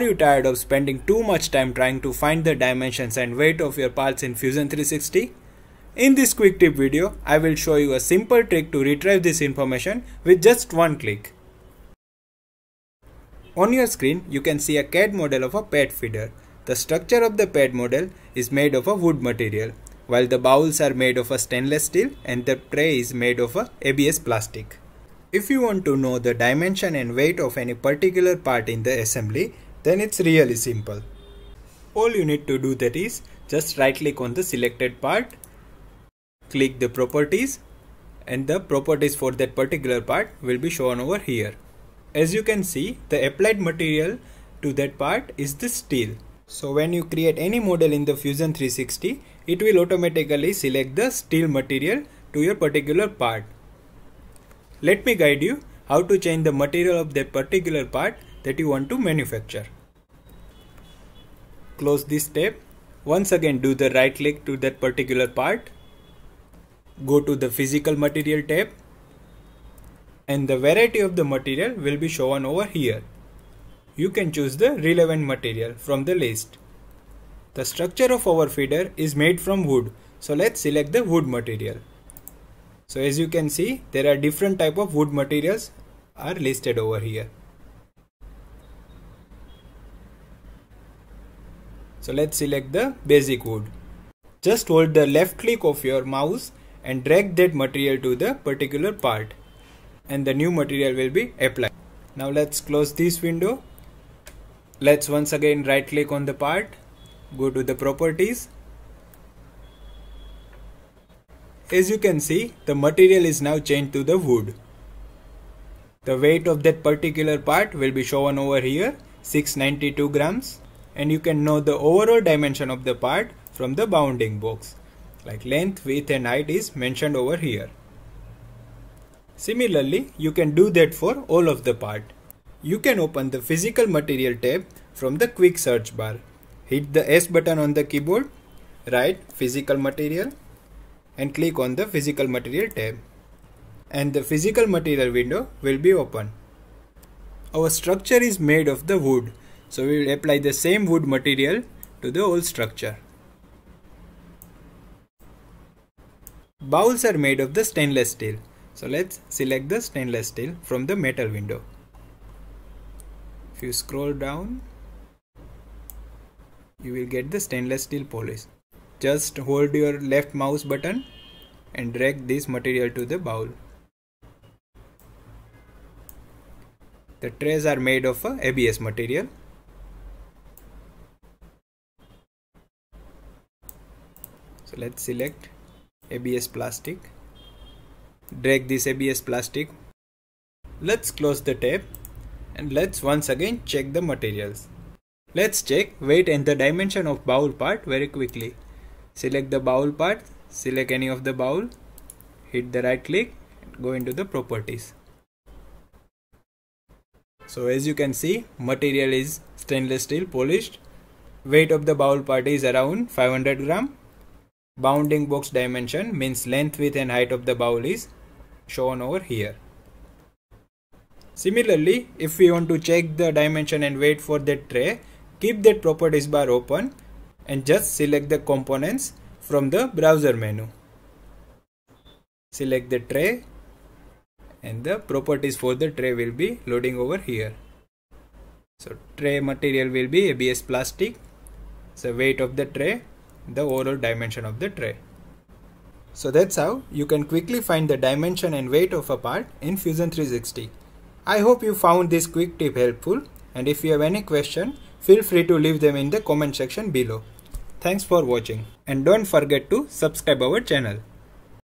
Are you tired of spending too much time trying to find the dimensions and weight of your parts in Fusion 360? In this quick tip video, I will show you a simple trick to retrieve this information with just one click. On your screen, you can see a CAD model of a pet feeder. The structure of the pet model is made of a wood material, while the bowls are made of a stainless steel and the tray is made of a ABS plastic. If you want to know the dimension and weight of any particular part in the assembly, then it's really simple. All you need to do that is just right click on the selected part, click the properties and the properties for that particular part will be shown over here. As you can see, the applied material to that part is the steel. So when you create any model in the Fusion 360, it will automatically select the steel material to your particular part. Let me guide you how to change the material of that particular part that you want to manufacture. Close this tab. Once again do the right click to that particular part. Go to the physical material tab and the variety of the material will be shown over here. You can choose the relevant material from the list. The structure of our feeder is made from wood so let's select the wood material. So as you can see, there are different type of wood materials are listed over here. So let's select the basic wood. Just hold the left click of your mouse and drag that material to the particular part and the new material will be applied. Now let's close this window. Let's once again right click on the part, go to the properties As you can see, the material is now changed to the wood. The weight of that particular part will be shown over here 692 grams and you can know the overall dimension of the part from the bounding box like length, width and height is mentioned over here. Similarly, you can do that for all of the part. You can open the physical material tab from the quick search bar. Hit the S button on the keyboard, write physical material and click on the physical material tab and the physical material window will be open. Our structure is made of the wood so we will apply the same wood material to the whole structure. Bowls are made of the stainless steel so let's select the stainless steel from the metal window. If you scroll down you will get the stainless steel polish just hold your left mouse button and drag this material to the bowl. The trays are made of uh, a ABS material. Let's select ABS plastic. Drag this ABS plastic. Let's close the tab and let's once again check the materials. Let's check weight and the dimension of bowl part very quickly select the bowl part select any of the bowl hit the right click go into the properties so as you can see material is stainless steel polished weight of the bowl part is around 500 gram bounding box dimension means length width and height of the bowl is shown over here similarly if we want to check the dimension and weight for that tray keep that properties bar open and just select the components from the browser menu. Select the tray and the properties for the tray will be loading over here. So tray material will be ABS plastic, the weight of the tray, the overall dimension of the tray. So that's how you can quickly find the dimension and weight of a part in Fusion 360. I hope you found this quick tip helpful and if you have any question, feel free to leave them in the comment section below. Thanks for watching and don't forget to subscribe our channel.